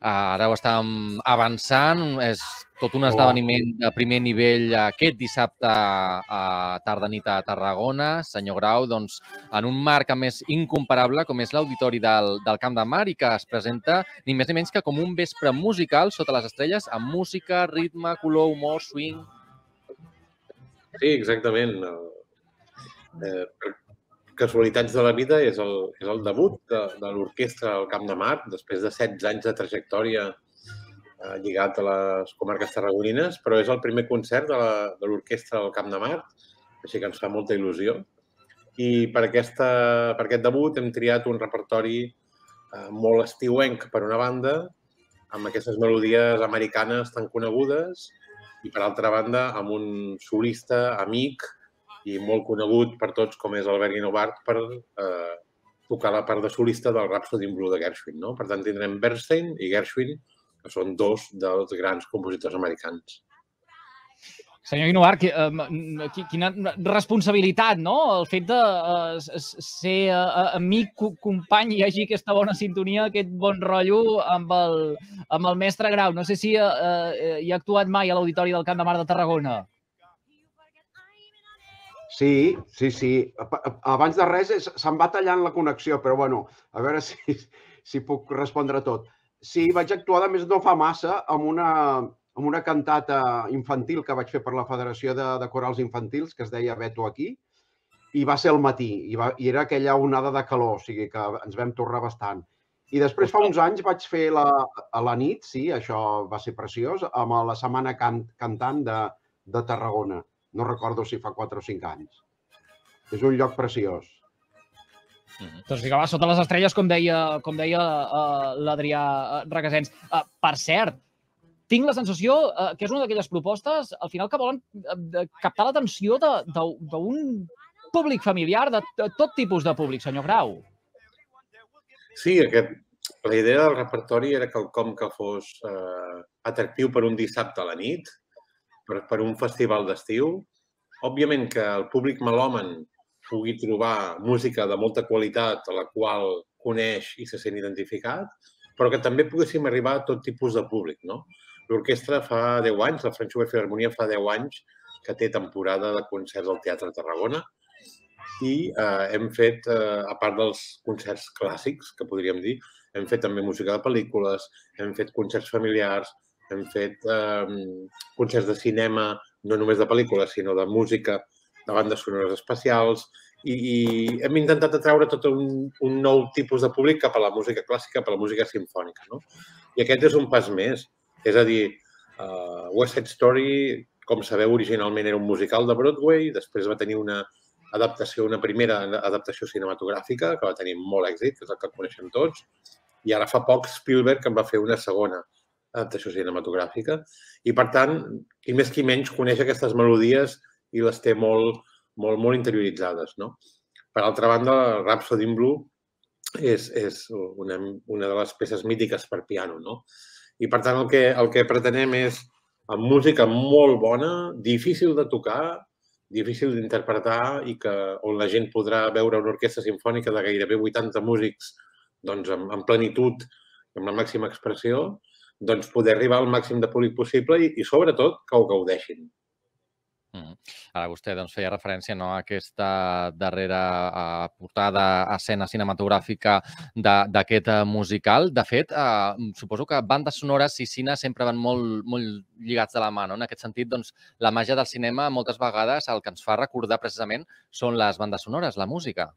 Ara ho estàvem avançant, és tot un esdeveniment de primer nivell aquest dissabte a tarda nit a Tarragona. Senyor Grau, doncs, en un marc més incomparable com és l'auditori del, del Camp de Mar i que es presenta ni més ni menys que com un vespre musical sota les estrelles amb música, ritme, color, humor, swing... Sí, exactament. Eh, casualitats de la vida és el, és el debut de, de l'orquestra al Camp de Mar, després de 16 anys de trajectòria eh, lligat a les comarques tarragonines, però és el primer concert de l'orquestra al Camp de Mar, així que ens fa molta il·lusió. I per, aquesta, per aquest debut hem triat un repertori eh, molt estiuenc, per una banda, amb aquestes melodies americanes tan conegudes, i per altra banda amb un solista amic i molt conegut per tots com és Albert Guinovart per eh, tocar la part de solista del Rhapsody in Blue de Gershwin. No? Per tant, tindrem Bernstein i Gershwin, que són dos dels grans compositors americans. Senyor Guinovart, quina responsabilitat, no? El fet de uh, ser uh, amic, company, i hagi aquesta bona sintonia, aquest bon rotllo amb el, amb el mestre Grau. No sé si uh, hi ha actuat mai a l'Auditori del Camp de Mar de Tarragona. Sí, sí, sí. Abans de res se'm va tallant la connexió, però bueno, a veure si, si puc respondre tot. Sí, vaig actuar, de més no fa massa, amb una, amb una cantata infantil que vaig fer per la Federació de, de Corals Infantils, que es deia Beto aquí, i va ser al matí, i, va, i era aquella onada de calor, o sigui que ens vam tornar bastant. I després, fa uns anys, vaig fer la, a la nit, sí, això va ser preciós, amb la Setmana can, Cantant de, de Tarragona. No recordo si fa 4 o 5 anys. És un lloc preciós. Mm -hmm. Doncs ficava sota les estrelles, com deia, com deia uh, l'Adrià uh, Requesens. Uh, per cert, tinc la sensació uh, que és una d'aquelles propostes, al final, que volen uh, captar l'atenció d'un públic familiar, de, de tot tipus de públic, senyor Grau. Sí, aquest, la idea del repertori era quelcom que fos eh, atractiu per un dissabte a la nit, per, per un festival d'estiu. Òbviament que el públic melòmen pugui trobar música de molta qualitat a la qual coneix i se sent identificat, però que també poguéssim arribar a tot tipus de públic. No? L'orquestra fa 10 anys, la Franxuber Filharmonia fa 10 anys que té temporada de concerts al Teatre Tarragona i eh, hem fet, eh, a part dels concerts clàssics, que podríem dir, hem fet també música de pel·lícules, hem fet concerts familiars, hem fet eh, concerts de cinema, no només de pel·lícules, sinó de música, de bandes sonores especials, i, i hem intentat atraure tot un, un nou tipus de públic cap a la música clàssica, cap a la música sinfònica. No? I aquest és un pas més. És a dir, uh, West Side Story, com sabeu, originalment era un musical de Broadway, després va tenir una adaptació, una primera adaptació cinematogràfica, que va tenir molt èxit, que és el que coneixem tots, i ara fa poc Spielberg en va fer una segona adaptació cinematogràfica. I, per tant, qui més qui menys coneix aquestes melodies i les té molt, molt, molt interioritzades. No? Per altra banda, Rhapsody in Blue és, és una, una de les peces mítiques per piano. No? I, per tant, el que, el que pretenem és, amb música molt bona, difícil de tocar, difícil d'interpretar i que on la gent podrà veure una orquestra sinfònica de gairebé 80 músics doncs, en, en plenitud, amb la màxima expressió, doncs, poder arribar al màxim de públic possible i, i sobretot, que ho gaudeixin. Mm. Ara vostè doncs, feia referència no, a aquesta darrera uh, portada escena cinematogràfica d'aquest uh, musical. De fet, uh, suposo que bandes sonores i cine sempre van molt, molt lligats de la mà. No? En aquest sentit, doncs, la màgia del cinema moltes vegades el que ens fa recordar precisament són les bandes sonores, la música.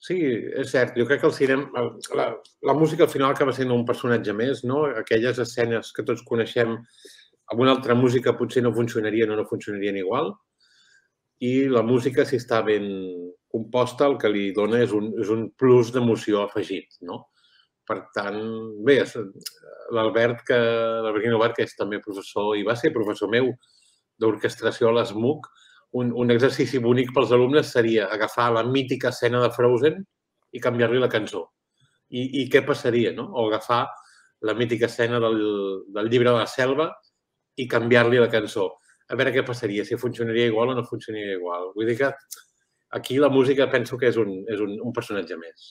Sí, és cert. Jo crec que el cinema, la, la música al final acaba sent un personatge més, no? Aquelles escenes que tots coneixem amb una altra música potser no funcionarien o no funcionarien igual. I la música, si està ben composta, el que li dona és un, és un plus d'emoció afegit, no? Per tant, bé, l'Albert, que l'Albert Guinovart, que és també professor i va ser professor meu d'orquestració a l'ESMUC, un, un exercici bonic pels alumnes seria agafar la mítica escena de Frozen i canviar-li la cançó. I, I què passaria, no? O agafar la mítica escena del, del llibre de la selva i canviar-li la cançó. A veure què passaria, si funcionaria igual o no funcionaria igual. Vull dir que aquí la música penso que és un, és un, un personatge més.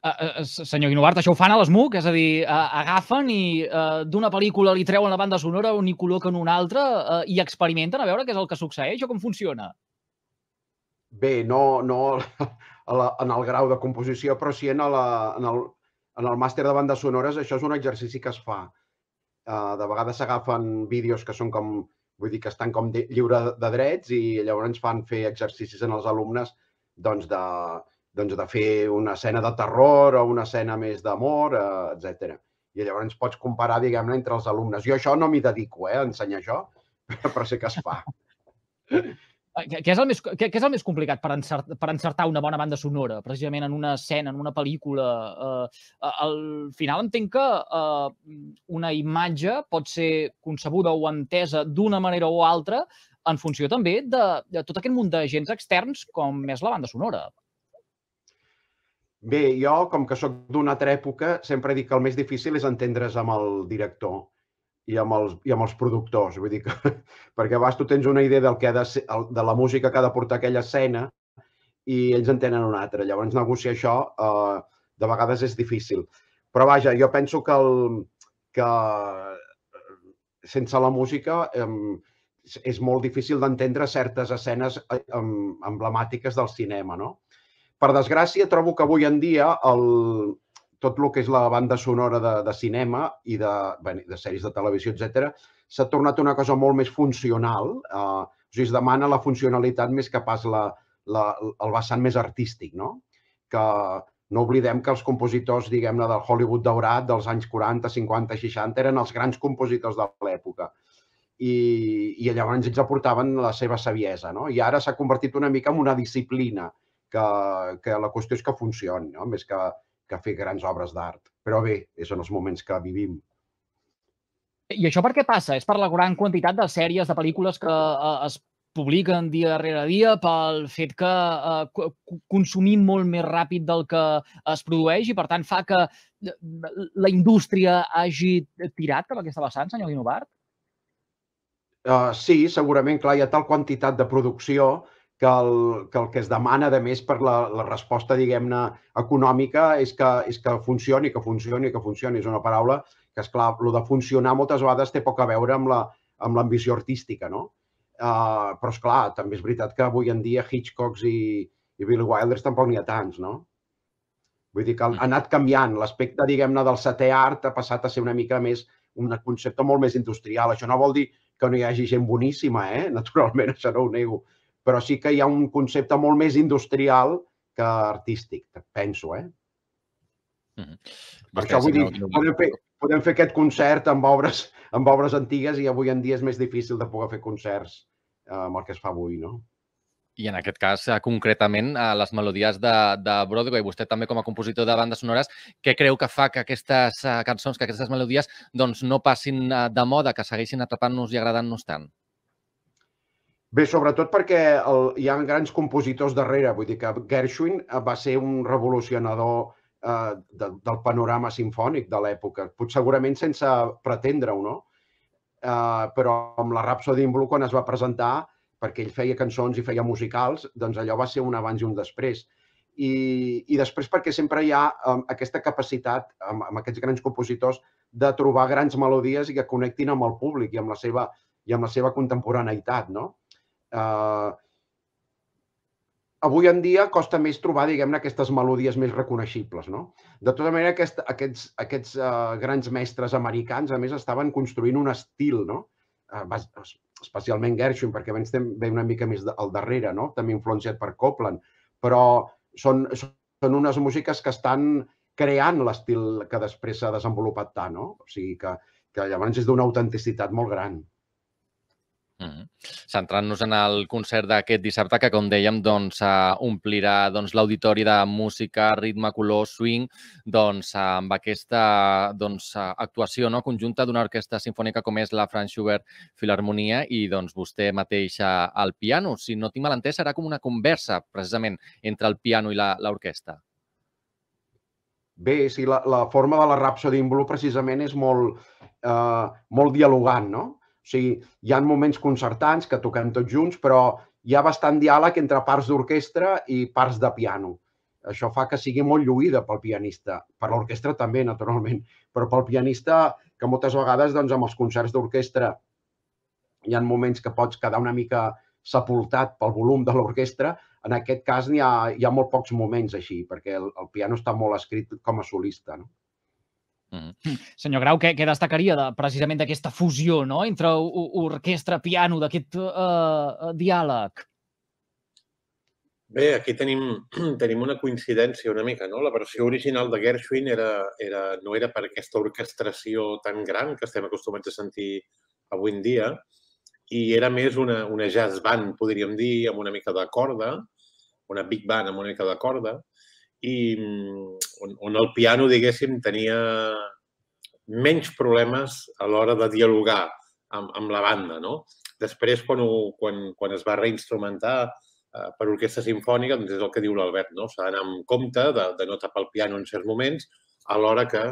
Uh, uh, senyor Guinovart, això ho fan a l'SMUC, és a dir, uh, agafen i uh, d'una pel·lícula li treuen la banda sonora o n'hi col·loquen una altra uh, i experimenten a veure què és el que succeeix o com funciona? Bé, no, no la, en el grau de composició, però sí en, la, en, el, en el màster de bandes sonores això és un exercici que es fa. Uh, de vegades s'agafen vídeos que són com, vull dir, que estan com de, lliure de drets i llavors fan fer exercicis en els alumnes doncs, de, doncs, de fer una escena de terror o una escena més d'amor, eh, etc. I llavors pots comparar, diguem-ne, entre els alumnes. Jo això no m'hi dedico, eh, a ensenyar això, però sé que es fa. Què és, el més, què, és el més complicat per encertar, per encertar una bona banda sonora, precisament en una escena, en una pel·lícula? Eh, al final entenc que eh, una imatge pot ser concebuda o entesa d'una manera o altra en funció també de, de tot aquest munt d'agents externs com és la banda sonora. Bé, jo, com que sóc d'una altra època, sempre dic que el més difícil és entendre's amb el director i amb els, i amb els productors. Vull dir que, perquè abans tu tens una idea del que ha de, ser, de la música que ha de portar aquella escena i ells en tenen una altra. Llavors, negociar això eh, de vegades és difícil. Però vaja, jo penso que, el, que sense la música eh, és molt difícil d'entendre certes escenes eh, emblemàtiques del cinema, no? Per desgràcia, trobo que avui en dia el, tot el que és la banda sonora de, de cinema i de, bé, de sèries de televisió, etc, s'ha tornat una cosa molt més funcional. Eh, o sigui, es demana la funcionalitat més que pas la, la, el vessant més artístic, no? Que no oblidem que els compositors, diguem-ne, del Hollywood daurat dels anys 40, 50, 60 eren els grans compositors de l'època. I, I llavors ells aportaven la seva saviesa, no? I ara s'ha convertit una mica en una disciplina que, que la qüestió és que funcioni, no? més que, que fer grans obres d'art. Però bé, és en els moments que vivim. I això per què passa? És per la gran quantitat de sèries, de pel·lícules que eh, es publiquen dia darrere dia, pel fet que eh, consumim molt més ràpid del que es produeix i, per tant, fa que eh, la indústria hagi tirat cap a aquesta vessant, senyor Guinovart? Uh, sí, segurament, clar, hi ha tal quantitat de producció que el, que el que es demana, de més, per la, la resposta, diguem-ne, econòmica és que, és que funcioni, que funcioni, que funcioni. És una paraula que, és clar, el de funcionar moltes vegades té poc a veure amb la amb artística, no? Uh, però, és clar, també és veritat que avui en dia Hitchcocks i, i Billy Wilders tampoc n'hi ha tants, no? Vull dir que ha anat canviant. L'aspecte, diguem-ne, del setè art ha passat a ser una mica més un concepte molt més industrial. Això no vol dir que no hi hagi gent boníssima, eh? Naturalment, això no ho nego però sí que hi ha un concepte molt més industrial que artístic, penso, eh? Mm -hmm. Per això vull dir, podem fer, podem fer aquest concert amb obres, amb obres antigues i avui en dia és més difícil de poder fer concerts eh, amb el que es fa avui, no? I en aquest cas, eh, concretament, a les melodies de, de Broadway, vostè també com a compositor de bandes sonores, què creu que fa que aquestes eh, cançons, que aquestes melodies doncs, no passin de moda, que segueixin atrapant-nos i agradant-nos tant? Bé, sobretot perquè el, hi ha grans compositors darrere. Vull dir que Gershwin eh, va ser un revolucionador eh, de, del panorama sinfònic de l'època. Potser segurament sense pretendre-ho, no? Eh, però amb la Rhapsody in Blue, quan es va presentar, perquè ell feia cançons i feia musicals, doncs allò va ser un abans i un després. I, i després perquè sempre hi ha um, aquesta capacitat, amb, amb aquests grans compositors, de trobar grans melodies i que connectin amb el públic i amb la seva, i amb la seva contemporaneïtat, no? Eh, avui en dia costa més trobar, diguem-ne, aquestes melodies més reconeixibles, no? De tota manera, aquest, aquests, aquests uh, grans mestres americans, a més, estaven construint un estil, no? Uh, especialment Gershwin, perquè abans ve una mica més al darrere, no? També influenciat per Copland, però són, són unes músiques que estan creant l'estil que després s'ha desenvolupat tant, no? O sigui que, que llavors és d'una autenticitat molt gran. Mm -hmm. Centrant-nos en el concert d'aquest dissabte, que com dèiem, doncs, omplirà doncs, l'auditori de música, ritme, color, swing, doncs, amb aquesta doncs, actuació no? conjunta d'una orquestra sinfònica com és la Franz Schubert Filharmonia i doncs, vostè mateix al piano. Si no tinc mal entès, serà com una conversa, precisament, entre el piano i l'orquestra. Bé, sí, la, la forma de la Rhapsody in Blue precisament és molt, uh, molt dialogant, no? O sigui, hi ha moments concertants que toquem tots junts, però hi ha bastant diàleg entre parts d'orquestra i parts de piano. això fa que sigui molt lluïda pel pianista, per l'orquestra també, naturalment, però pel pianista, que moltes vegades doncs, amb els concerts d'orquestra hi ha moments que pots quedar una mica sepultat pel volum de l'orquestra, en aquest cas hi ha, hi ha molt pocs moments així, perquè el, el piano està molt escrit com a solista. No? Mm -hmm. Senyor Grau, què, què destacaria de, precisament d'aquesta fusió no? entre orquestra-piano, d'aquest uh, diàleg? Bé, aquí tenim, tenim una coincidència una mica, no? La versió original de Gershwin era, era, no era per aquesta orquestració tan gran que estem acostumats a sentir avui en dia, i era més una, una jazz band, podríem dir, amb una mica de corda, una big band amb una mica de corda, i mm, on, on el piano, diguéssim, tenia menys problemes a l'hora de dialogar amb, amb la banda, no? Després, quan, ho, quan, quan es va reinstrumentar Eh, per orquestra sinfònica, doncs és el que diu l'Albert, no? S'ha d'anar amb compte de, de no tapar el piano en certs moments, alhora que,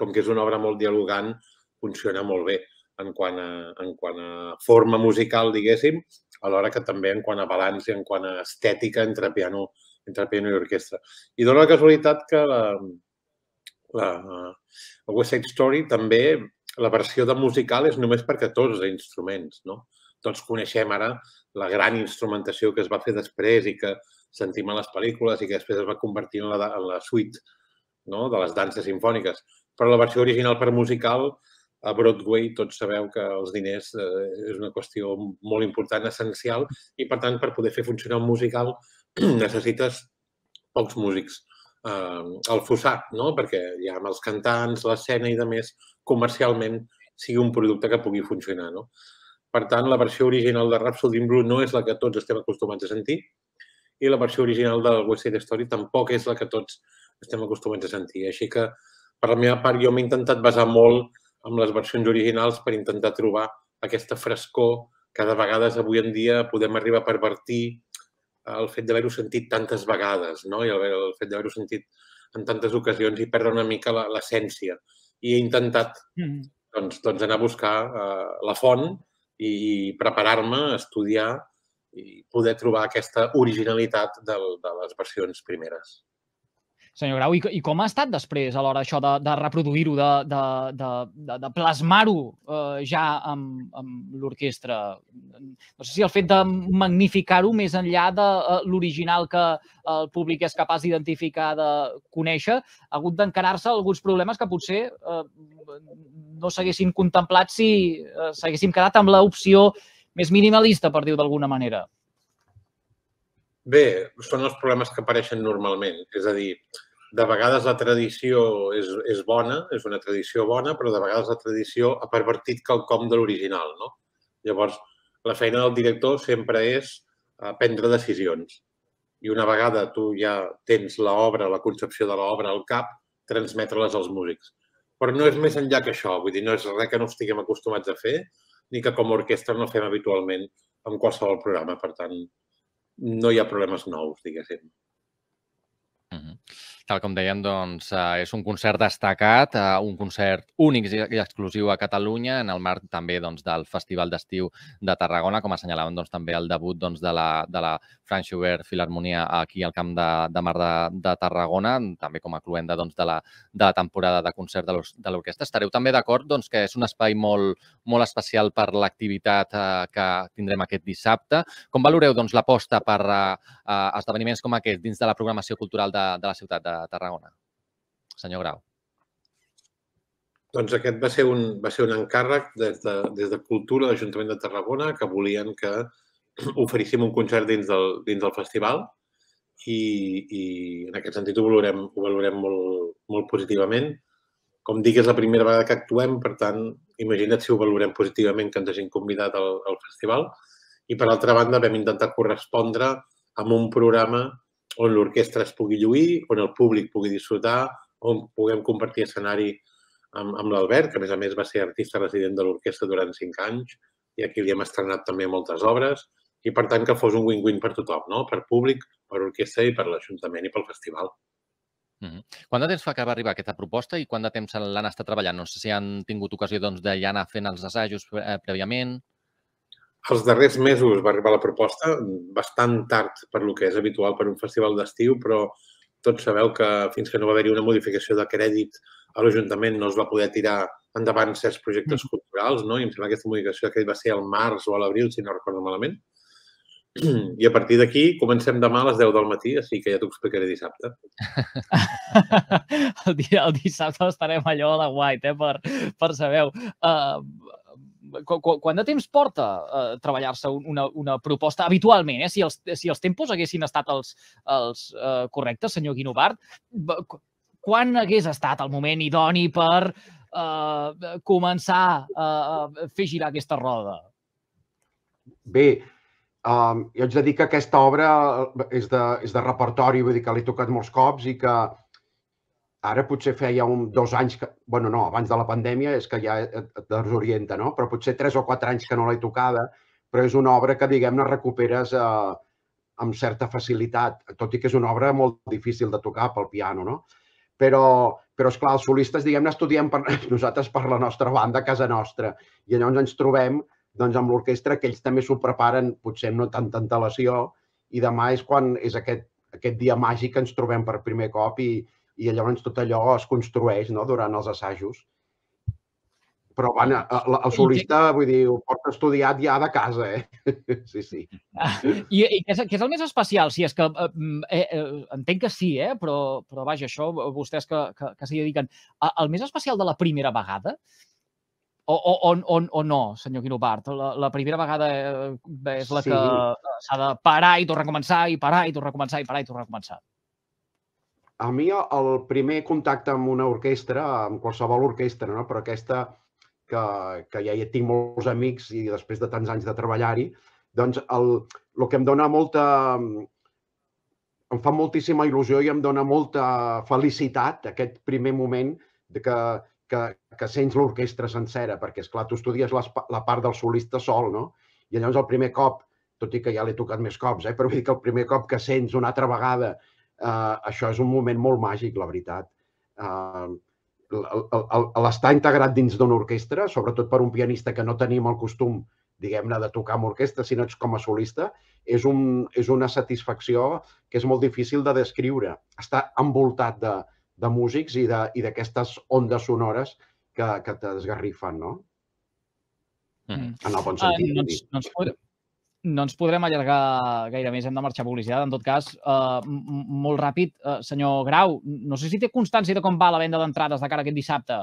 com que és una obra molt dialogant, funciona molt bé en quant a, en quant a forma musical, diguéssim, alhora que també en quant a balanç i en quant a estètica entre piano, entre piano i orquestra. I dona la casualitat que la, la, la West Side Story també, la versió de musical és només per 14 instruments, no? Tots coneixem ara la gran instrumentació que es va fer després i que sentim a les pel·lícules i que després es va convertir en la, en la suite no? de les danses sinfòniques. Però la versió original per musical, a Broadway tots sabeu que els diners eh, és una qüestió molt important, essencial, i per tant, per poder fer funcionar un musical necessites pocs músics eh, al fossat, no? perquè ja amb els cantants, l'escena i de més, comercialment sigui un producte que pugui funcionar. No? Per tant, la versió original de Rhapsody in Blue no és la que tots estem acostumats a sentir i la versió original del West Side Story tampoc és la que tots estem acostumats a sentir. Així que, per la meva part, jo m'he intentat basar molt en les versions originals per intentar trobar aquesta frescor que de vegades avui en dia podem arribar a pervertir el fet d'haver-ho sentit tantes vegades no? i el, el fet d'haver-ho sentit en tantes ocasions i perdre una mica l'essència. I he intentat mm. doncs, doncs anar a buscar uh, la font i preparar-me, estudiar i poder trobar aquesta originalitat de, de les versions primeres. Senyor Grau, i, i com ha estat després a l'hora això de, de reproduir-ho, de, de, de, de, de plasmar-ho eh, ja amb, amb l'orquestra? No sé si el fet de magnificar-ho més enllà de eh, l'original que el públic és capaç d'identificar, de conèixer, ha hagut d'encarar-se alguns problemes que potser eh, no s'haguessin contemplat si eh, s'haguéssim quedat amb l'opció més minimalista, per dir-ho d'alguna manera. Bé, són els problemes que apareixen normalment. És a dir, de vegades la tradició és, és bona, és una tradició bona, però de vegades la tradició ha pervertit quelcom de l'original. No? Llavors, la feina del director sempre és eh, prendre decisions. I una vegada tu ja tens l'obra, la concepció de l'obra al cap, transmetre-les als músics. Però no és més enllà que això, vull dir, no és res que no estiguem acostumats a fer, ni que com a orquestra no fem habitualment en qualsevol programa. Per tant, no hi ha problemes nous, diguéssim. Mm -hmm. Tal com deien, doncs, eh, és un concert destacat, eh, un concert únic i exclusiu a Catalunya, en el marc també doncs, del Festival d'Estiu de Tarragona, com assenyalaven doncs, també el debut doncs, de, la, de la Frank Schubert Filharmonia aquí al Camp de, de Mar de, de Tarragona, també com a cluenda doncs, de, la, de la temporada de concert de l'orquestra. Estareu també d'acord doncs, que és un espai molt, molt especial per l'activitat eh, que tindrem aquest dissabte. Com valoreu doncs, l'aposta per eh, eh, esdeveniments com aquest dins de la programació cultural de, de la ciutat de Tarragona? Senyor Grau. Doncs aquest va ser un, va ser un encàrrec des de, des de Cultura l'Ajuntament de Tarragona que volien que oferíssim un concert dins del, dins del festival i, i en aquest sentit ho valorem, ho valorem molt, molt positivament. Com dic, és la primera vegada que actuem, per tant, imagina't si ho valorem positivament que ens hagin convidat al, al festival. I, per altra banda, vam intentar correspondre amb un programa on l'orquestra es pugui lluir, on el públic pugui disfrutar, on puguem compartir escenari amb, amb l'Albert, que a més a més va ser artista resident de l'orquestra durant cinc anys i aquí li hem estrenat també moltes obres i per tant que fos un win-win per tothom, no? per públic, per orquestra i per l'Ajuntament i pel festival. Mm -hmm. Quant de temps fa que va arribar aquesta proposta i quant de temps l'han estat treballant? No sé si han tingut ocasió doncs, de ja anar fent els assajos eh, prèviament. Els darrers mesos va arribar la proposta, bastant tard per lo que és habitual per un festival d'estiu, però tots sabeu que fins que no va haver-hi una modificació de crèdit a l'Ajuntament no es va poder tirar endavant certs projectes mm. culturals, no? I em sembla que aquesta modificació que va ser al març o a l'abril, si no recordo malament. I a partir d'aquí comencem demà a les 10 del matí, així que ja t'ho explicaré dissabte. el, dia, el dissabte estarem allò a la white, eh, per, per saber-ho. Uh, quant de temps porta uh, treballar-se una, una proposta habitualment? Eh? Si, els, si els tempos haguessin estat els, els uh, correctes, senyor Guinovart, quan hagués estat el moment idoni per uh, començar a fer girar aquesta roda? Bé, um, jo haig de dir que aquesta obra és de, és de repertori, vull dir que l'he tocat molts cops i que ara potser feia un, dos anys, que, bueno, no, abans de la pandèmia és que ja et, desorienta, no? Però potser tres o quatre anys que no l'he tocada, però és una obra que, diguem-ne, recuperes eh, amb certa facilitat, tot i que és una obra molt difícil de tocar pel piano, no? Però, però esclar, els solistes, diguem-ne, estudiem per, nosaltres per la nostra banda, a casa nostra, i llavors ens trobem doncs, amb l'orquestra que ells també s'ho preparen, potser no tanta antelació, i demà és quan és aquest, aquest dia màgic que ens trobem per primer cop i, i llavors tot allò es construeix no? durant els assajos. Però van, el, el solista, vull dir, ho porta estudiat ja de casa, eh? Sí, sí. Ah, I, i què, és, què és el més especial? Si és que, eh, mm, eh, eh, entenc que sí, eh? però, però vaja, això, vostès que, que, que s'hi dediquen. El més especial de la primera vegada, o, o, o, o, o no, senyor Quinopart? La, la primera vegada eh, és la sí. que s'ha de parar i tornar a començar, i parar i tornar a començar, i parar i tornar a començar. A mi el primer contacte amb una orquestra, amb qualsevol orquestra, no? però aquesta que, que ja hi tinc molts amics i després de tants anys de treballar-hi, doncs el, el que em dona molta... em fa moltíssima il·lusió i em dona molta felicitat aquest primer moment de que, que, que sents l'orquestra sencera, perquè, és clar tu estudies les, la part del solista sol, no? I llavors el primer cop, tot i que ja l'he tocat més cops, eh? però vull dir que el primer cop que sents una altra vegada eh, això és un moment molt màgic, la veritat. Eh, L'estar integrat dins d'una orquestra, sobretot per un pianista que no tenim el costum, diguem-ne, de tocar amb orquestra, sinó ets com a solista, és, un, és una satisfacció que és molt difícil de descriure. Està envoltat de, de músics i d'aquestes ondes sonores que, que t'esgarrifen, no? Mm. En el bon sentit. Uh, no, ens, no, ens no ens podrem allargar gaire més, hem de marxar a publicitat. En tot cas, uh, molt ràpid, uh, senyor Grau, no sé si té constància de com va la venda d'entrades de cara a aquest dissabte.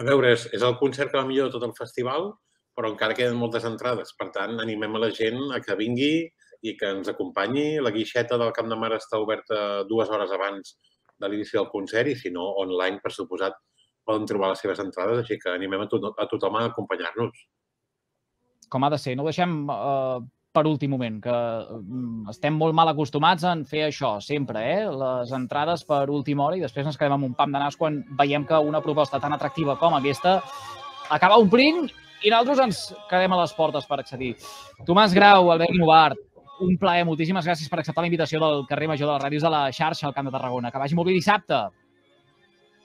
A veure, és, és el concert que va millor de tot el festival, però encara queden moltes entrades. Per tant, animem a la gent a que vingui i que ens acompanyi. La guixeta del Camp de Mar està oberta dues hores abans de l'inici del concert i, si no, online, per suposat, poden trobar les seves entrades, així que animem a, to a tothom a acompanyar-nos com ha de ser. No ho deixem eh, per últim moment, que mm, estem molt mal acostumats a fer això, sempre, eh? les entrades per última hora i després ens quedem amb un pam de nas quan veiem que una proposta tan atractiva com aquesta acaba omplint i nosaltres ens quedem a les portes per accedir. Tomàs Grau, Albert Novart, un plaer, moltíssimes gràcies per acceptar la invitació del carrer Major de les Ràdios de la xarxa al Camp de Tarragona. Que vagi molt bé dissabte.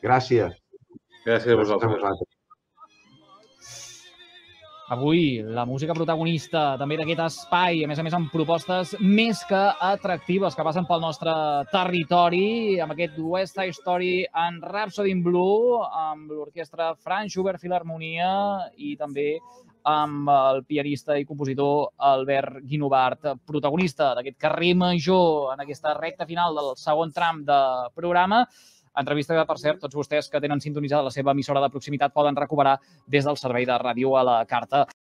Gràcies. Gràcies a vosaltres. Avui, la música protagonista també d'aquest espai, a més a més amb propostes més que atractives que passen pel nostre territori, amb aquest West Side Story en Rhapsody in Blue, amb l'orquestra Franz Schubert Filharmonia i també amb el pianista i compositor Albert Guinovart, protagonista d'aquest carrer major en aquesta recta final del segon tram de programa. Entrevista que, per cert, tots vostès que tenen sintonitzada la seva emissora de proximitat poden recuperar des del servei de ràdio a la carta